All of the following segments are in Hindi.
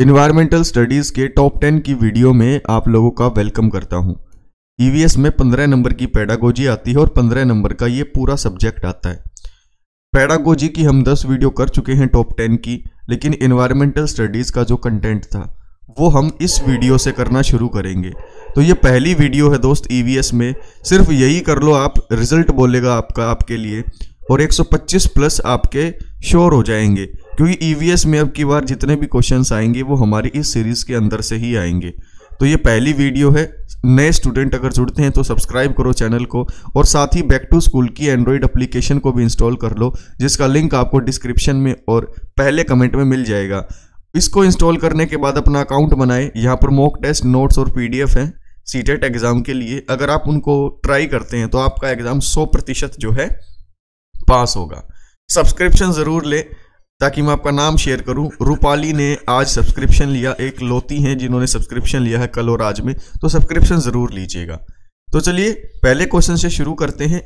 इन्वायरमेंटल स्टडीज़ के टॉप टेन की वीडियो में आप लोगों का वेलकम करता हूँ। ईवीएस में पंद्रह नंबर की पैडागोजी आती है और पंद्रह नंबर का ये पूरा सब्जेक्ट आता है। पैडागोजी की हम दस वीडियो कर चुके हैं टॉप टेन की, लेकिन इन्वायरमेंटल स्टडीज़ का जो कंटेंट था, वो हम इस वीडियो से करना शुरू करेंगे। तो ये पहली वीडियो है दोस्त ईवीएस में। सिर्फ़ यही कर लो आप रिज़ल्ट बोलेगा आपका आपके लिए, और 125 प्लस आपके श्योर हो जाएँगे। क्योंकि ईवीएस में अब की बार जितने भी क्वेश्चंस आएँगे, वो हमारी इस सीरीज़ के अंदर से ही आएँगे। तो ये पहली वीडियो है। नए स्टूडेंट अगर जुड़ते हैं तो सब्सक्राइब करो चैनल को और साथ ही बैक टू स्कूल की एंड्रॉइड एप्लीकेशन को भी इंस्टॉल कर लो, जिसका लिंक आपको डिस्क्रिप्शन में और पहले कमेंट में मिल जाएगा। इसको इंस्टॉल करने के बाद अपना अकाउंट बनाए। यहाँ पर मॉक टेस्ट नोट्स और पीडीएफ है सीटेट एग्ज़ाम के लिए। अगर आप उनको ट्राई करते हैं तो आपका एग्ज़ाम सौ प्रतिशत जो है पास होगा। सब्सक्रिप्शन ज़रूर ले। ताकि मैं आपका नाम शेयर करूँ। रूपाली ने आज सब्सक्रिप्शन लिया, एक लोती हैं जिन्होंने सब्सक्रिप्शन लिया है कल और आज में तो सब्सक्रिप्शन ज़रूर लीजिएगा। तो चलिए, पहले क्वेश्चन से शुरू करते हैं।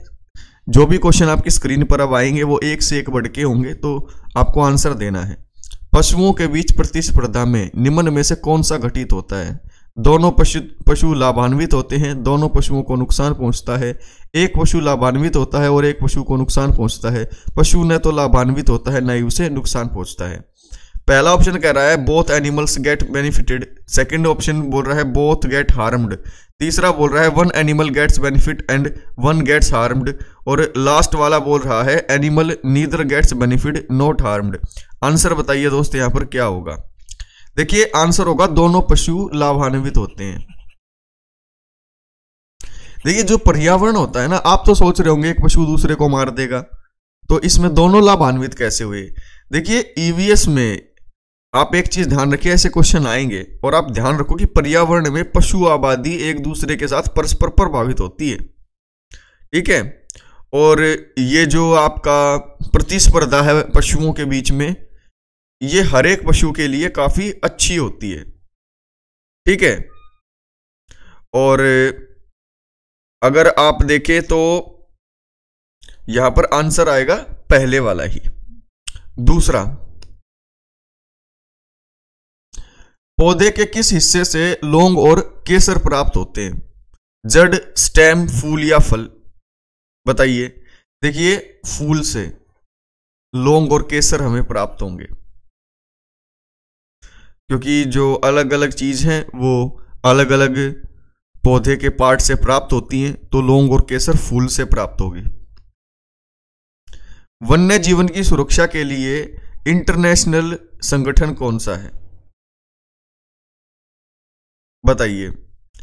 जो भी क्वेश्चन आपकी स्क्रीन पर अब आएँगे, वो एक से एक बढ़ के होंगे तो आपको आंसर देना है। पशुओं के बीच प्रतिस्पर्धा में, निम्न में से कौन सा घटित होता है? दोनों पशु पशु लाभान्वित होते हैं, दोनों पशुओं को नुकसान पहुँचता है। एक पशु लाभान्वित होता है और एक पशु को नुकसान पहुँचता है। पशु न तो लाभान्वित होता है, न ही उसे नुकसान पहुँचता है। पहला ऑप्शन कह रहा है both animals get benefited second option बोल रहा है बोथ गेट हार्म्ड तीसरा बोल रहा है one animal gets benefit and one gets harmed और लास्ट वाला बोल रहा है animal neither gets benefit not harmed answer बताइए दोस्त, यहाँ पर क्या होगा? देखिए, आंसर होगा, दोनों पशु लाभान्वित होते हैं। देखिए, जो पर्यावरण होता है ना, आप तो सोच रहे होंगे, एक पशु दूसरे को मार देगा। तो इसमें दोनों लाभान्वित कैसे हुए? देखिए ईवीएस में आप एक चीज़ ध्यान रखिए, ऐसे क्वेश्चन आएँगे, और आप ध्यान रखो कि पर्यावरण में पशु आबादी एक दूसरे के साथ परस्पर प्रभावित होती है। ठीक है? और ये जो आपका प्रतिस्पर्धा है पशुओं के बीच में ये हर एक पशु के लिए काफ़ी अच्छी होती है। ठीक है? और अगर आप देखें तो यहाँ पर आंसर आएगा पहले वाला ही। दूसरा, पौधे के किस हिस्से से लौंग और केसर प्राप्त होते हैं? जड़, स्टेम, फूल या फल? बताइए। देखिए, फूल से लौंग और केसर हमें प्राप्त होंगे। क्योंकि जो अलग अलग चीज़ हैं, वो अलग अलग पौधे के पार्ट से प्राप्त होती हैं तो लौंग और केसर फूल से प्राप्त होगी। वन्य जीवन की सुरक्षा के लिए इंटरनेशनल संगठन कौन सा है? बताइए।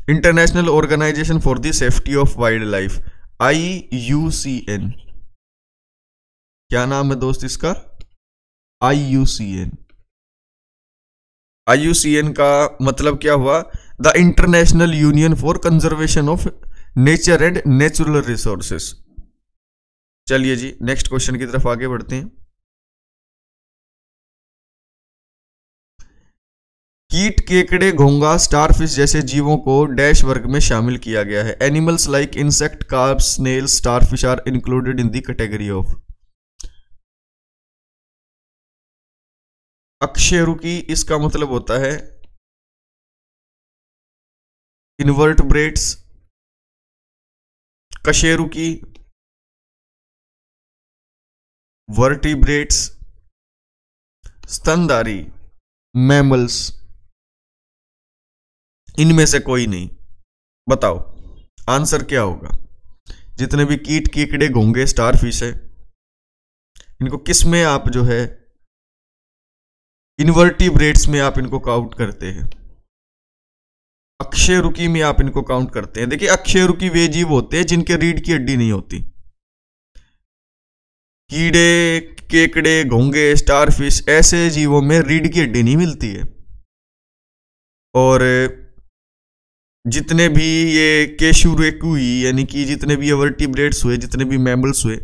International organization for the safety of wild life I U C N. क्या नाम है दोस्त इसका? I U C N. IUCN का मतलब क्या हुआ? The international union for conservation of nature and natural resources चलिए जी नेक्स्ट क्वेश्चन की तरफ़ आगे बढ़ते हैं। कीट केकड़े घोंगा स्टारफिश जैसे जीवों को डैश वर्ग में शामिल किया गया है। Animals like insect carp snail starfish are included in the category of अक्षयरुकी इसका मतलब होता है इन्वर्टब्रेट्स कशेरुकी वर्टिब्रेट्स स्तनधारी मैमल्स इनमें से कोई नहीं। बताओ, आंसर क्या होगा? जितने भी कीट कीकड़े घोंगे, स्टारफिश है, इनको किसमें आप जो है इन्वर्टिब्रेट्स में आप इनको काउंट करते हैं। अक्षय रुकी में आप इनको काउंट करते हैं। देखिए, अक्षय रुकी वे जीव होते हैं जिनके रीढ़ की हड्डी नहीं होती। कीड़े, केकड़े, घोंगे, स्टारफिश, ऐसे जीवों में रीढ़ की हड्डी नहीं मिलती है। और जितने भी ये केशुरेकुई, यानी कि जितने भी अवर्टिब्रेट्स हुए, जितने भी मैमल्स हुए,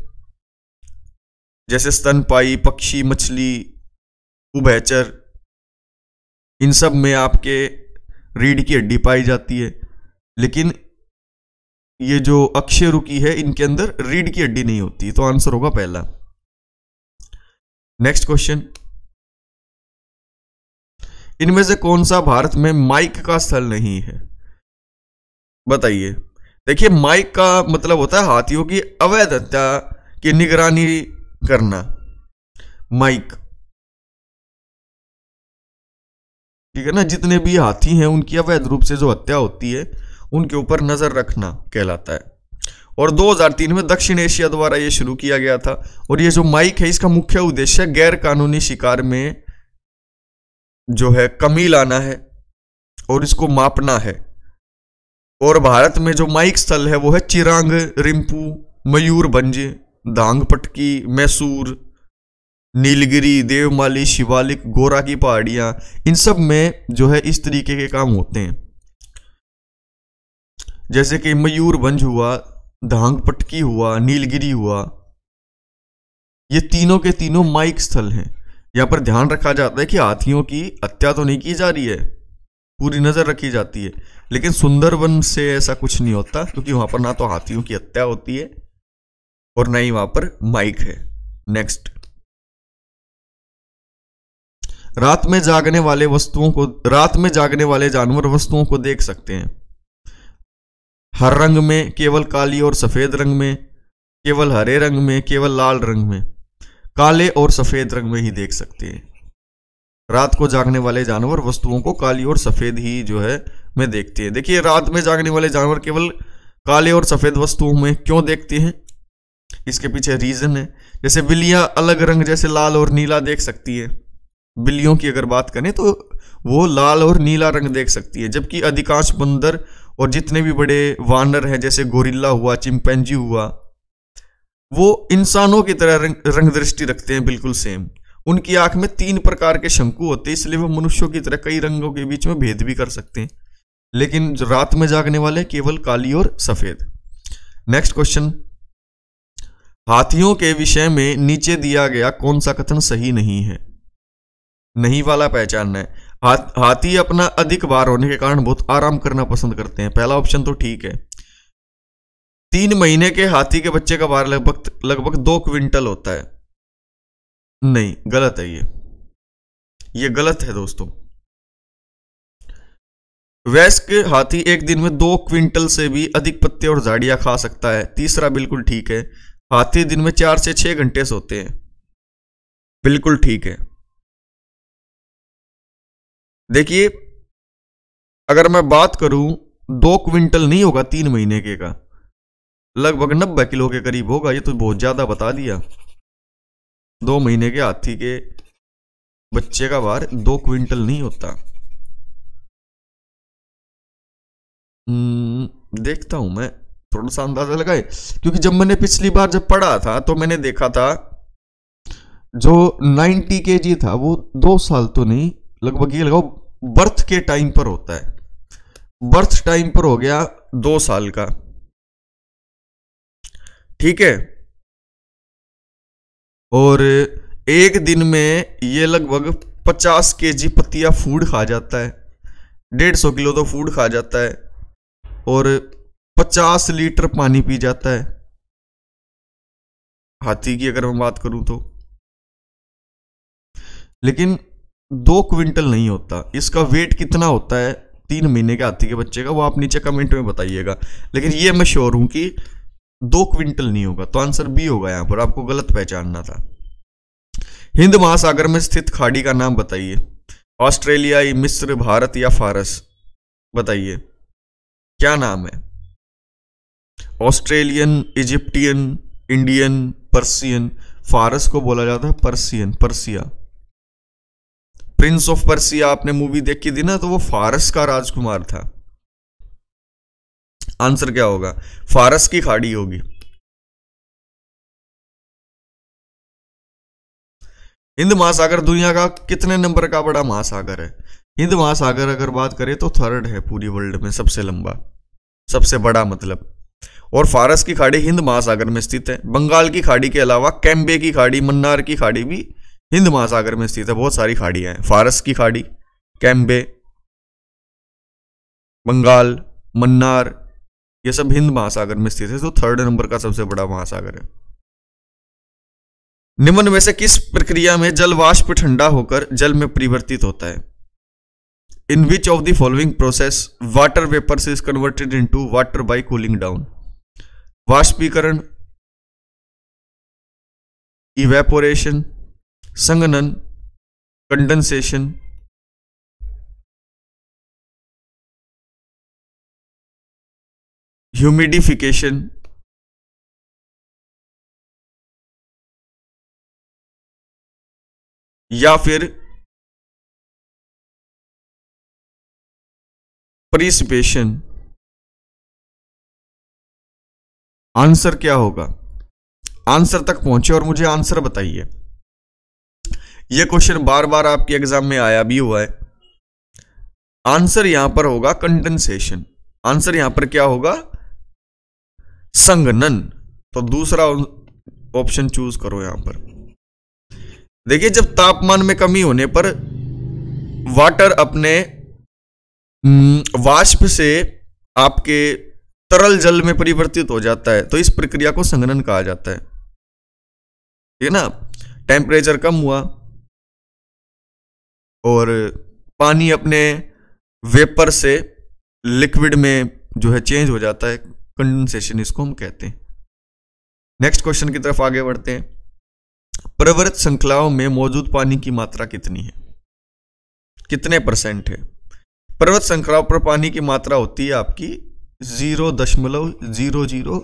जैसे स्तनपाई पक्षी, मछली उभयचर इन सब में आपके रीढ़ की हड्डी पाई जाती है, लेकिन ये जो अक्षय रुकी है, इनके अंदर रीढ़ की हड्डी नहीं होती तो आंसर होगा पहला। Next question. इनमें से कौन सा भारत में माइक का स्थल नहीं है? बताइए। देखिए, माइक का मतलब होता है हाथियों की अवैध हत्या की निगरानी करना। माइक। ठीक है ना जितने भी हाथी हैं, उनकी अवैध रूप से जो हत्या होती है, उनके ऊपर नज़र रखना कहलाता है। और 2003 में दक्षिण एशिया द्वारा ये शुरू किया गया था, और ये जो माइक है, इसका मुख्य उद्देश्य गैर कानूनी शिकार में जो है कमी लाना है, और इसको मापना है। और भारत में जो माइक स्थल है, वो है चिरांग रिम्पू मयूरभंज धांग पटकी, मैसूर नीलगिरी, देवमाली, शिवालिक, गोरा की पहाड़ियाँ, इन सब में जो है इस तरीके के काम होते हैं। जैसे कि मयूरभंज हुआ धांग पटकी हुआ, नीलगिरी हुआ, ये तीनों के तीनों माइक स्थल हैं। यहाँ पर ध्यान रखा जाता है कि हाथियों की हत्या तो नहीं की जा रही है, पूरी नज़र रखी जाती है, लेकिन सुंदरवन से ऐसा कुछ नहीं होता, क्योंकि वहाँ पर ना तो हाथियों की हत्या होती है और ना ही वहाँ पर माइक है। नेक्स्ट। रात में जागने वाले वस्तुओं को, रात में जागने वाले जानवर वस्तुओं को देख सकते हैं। हर रंग में, केवल काली और सफ़ेद रंग में, केवल हरे रंग में, केवल लाल रंग में, काले और सफ़ेद रंग में ही देख सकते हैं। रात को जागने वाले जानवर वस्तुओं को काली और सफ़ेद ही जो है, में देखते हैं। देखिए, रात में जागने वाले जानवर केवल काले और सफ़ेद वस्तुओं में क्यों देखते हैं? इसके पीछे रीजन है। जैसे बिल्लियाँ अलग रंग, जैसे लाल और नीला देख सकती है। बिल्लियों की अगर बात करें तो वो लाल और नीला रंग देख सकती है। जबकि अधिकांश बंदर और जितने भी बड़े वानर हैं जैसे गोरिल्ला हुआ चिंपैंजी हुआ वो इंसानों की तरह रंग, रंग दृष्टि रखते हैं बिल्कुल सेम उनकी आँख में तीन प्रकार के शंकु होते हैं इसलिए वो मनुष्यों की तरह कई रंगों के बीच में भेद भी कर सकते हैं। लेकिन रात में जागने वाले केवल काली और सफ़ेद। नेक्स्ट क्वेश्चन हाथियों के विषय में नीचे दिया गया कौन सा कथन सही नहीं है? नहीं वाला पहचानना है। हाथी अपना अधिक भार होने के कारण बहुत आराम करना पसंद करते हैं। पहला ऑप्शन तो ठीक है। तीन महीने के हाथी के बच्चे का भार लगभग लगभग दो क्विंटल होता है। नहीं, गलत है ये। ये गलत है दोस्तों। वयस्क हाथी एक दिन में दो क्विंटल से भी अधिक पत्ते और झाड़ियाँ खा सकता है। तीसरा बिल्कुल ठीक है। हाथी दिन में चार से छह घंटे सोते हैं। बिल्कुल ठीक है। देखिए अगर मैं बात करूँ दो क्विंटल नहीं होगा तीन महीने के का। लगभग नब्बे किलो के करीब होगा ये तो बहुत ज़्यादा बता दिया। दो महीने के हाथी के बच्चे का भार दो क्विंटल नहीं होता। हम्म, देखता हूँ मैं थोड़ा सा अंदाज़ा लगाए क्योंकि जब मैंने पिछली बार जब पढ़ा था तो मैंने देखा था जो 90 के जी था वो दो साल तो नहीं लगभग ये लगाओ बर्थ के टाइम पर होता है। बर्थ टाइम पर हो गया दो साल का। ठीक है? और एक दिन में ये लगभग पचास के जी पतिया फ़ूड खा जाता है। डेढ़ सौ किलो तो फ़ूड खा जाता है। और पचास लीटर पानी पी जाता है। हाथी की अगर मैं बात करूँ तो। लेकिन दो क्विंटल नहीं होता। इसका वेट कितना होता है? तीन महीने के हाथी के बच्चे का, वो आप नीचे कमेंट में बताइएगा। लेकिन ये मैं श्योर हूँ कि दो क्विंटल नहीं होगा। तो आंसर बी होगा यहाँ पर, आपको गलत पहचानना था। हिंद महासागर में स्थित खाड़ी का नाम बताइए। ऑस्ट्रेलियाई मिस्र, भारत या फारस? बताइए। क्या नाम है? Australian, Egyptian, Indian, Persian. फारस को बोला जाता है Persian, Persia. Prince of Persia आपने मूवी देखी थी ना तो वो फारस का राजकुमार था। आंसर क्या होगा? फारस की खाड़ी होगी। हिंद महासागर दुनिया का कितने नंबर का बड़ा महासागर है? हिंद महासागर अगर बात करें तो थर्ड है पूरी वर्ल्ड में सबसे लंबा, सबसे बड़ा मतलब। और फारस की खाड़ी हिंद महासागर में स्थित है। बंगाल की खाड़ी के अलावा कैम्बे की खाड़ी मन्नार की खाड़ी भी हिंद महासागर में स्थित है, बहुत सारी खाड़ियाँ हैं। फारस की खाड़ी, कैम्बे, बंगाल, मन्नार, ये सब हिंद महासागर में स्थित है तो थर्ड नंबर का सबसे बड़ा महासागर है। निम्न में से किस प्रक्रिया में जल वाष्प ठंडा होकर जल में परिवर्तित होता है? In which of the following process water vapours is converted into water by cooling down. वाष्पीकरण, इवेपोरेशन संगनन कंडेंसेशन ह्यूमिडिफिकेशन या फिर प्रिसिपेशन आंसर क्या होगा? आंसर तक पहुँचे और मुझे आंसर बताइए। यह क्वेश्चन बार बार आपके एग्ज़ाम में आया भी हुआ है। आंसर यहाँ पर होगा कंडेंसेशन आंसर यहाँ पर क्या होगा? संगनन तो दूसरा ऑप्शन चूज़ करो यहाँ पर। देखिए, जब तापमान में कमी होने पर वाटर अपने वाष्प से आपके तरल जल में परिवर्तित हो जाता है तो इस प्रक्रिया को संगनन कहा जाता है। ठीक है ना? टेम्परेचर कम हुआ। और पानी अपने वेपर से लिक्विड में जो है चेंज हो जाता है कंडेंसेशन इसको हम कहते हैं। नेक्स्ट क्वेश्चन की तरफ़ आगे बढ़ते हैं। प्रवृत्त श्रृंखलाओं में मौजूद पानी की मात्रा कितनी है? कितने परसेंट है? पर्वत श्रृंखलाओं पर पानी की मात्रा होती है आपकी ज़ीरो दशमलव ज़ीरो ज़ीरो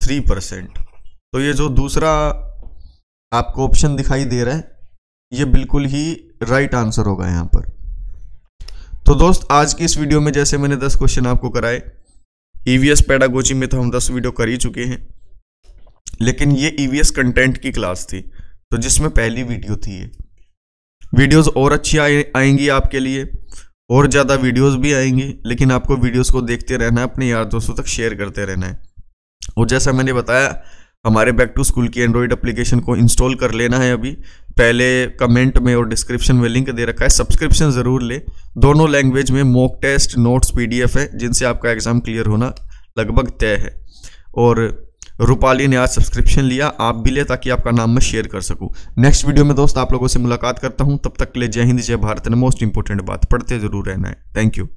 थ्री परसेंट तो ये जो दूसरा आपको ऑप्शन दिखाई दे रहा है, ये बिल्कुल ही राइट आंसर होगा यहाँ पर। तो दोस्त आज की इस वीडियो में जैसे मैंने दस क्वेश्चन आपको कराए ईवीएस e पैडागोजी में तो हम दस वीडियो कर ही चुके हैं लेकिन ये ईवीएस e कंटेंट की क्लास थी तो जिसमें पहली वीडियो थी ये। वीडियोस और अच्छी आए, आएँगी आपके लिए और ज़्यादा वीडियोस भी आएँगी लेकिन आपको वीडियोस को देखते रहना है अपने यार दोस्तों तक शेयर करते रहना है। और जैसा मैंने बताया हमारे बैक टू स्कूल की एंड्रॉइड एप्लीकेशन को इंस्टॉल कर लेना है अभी पहले कमेंट में और डिस्क्रिप्शन में लिंक दे रखा है। सब्सक्रिप्शन ज़रूर ले। दोनों लैंग्वेज में मॉक टेस्ट नोट्स पीडीएफ है, जिनसे आपका एग्ज़ाम क्लियर होना लगभग तय है। और रूपाली ने आज सब्सक्रिप्शन लिया, आप भी ले ताकि आपका नाम मैं शेयर कर सकूँ। नेक्स्ट वीडियो में दोस्त आप लोगों से मुलाकात करता हूँ। तब तक के लिए जय हिंद, जय भारत। ने मोस्ट इंपोर्टेंट बात, पढ़ते ज़रूर रहना है। Thank you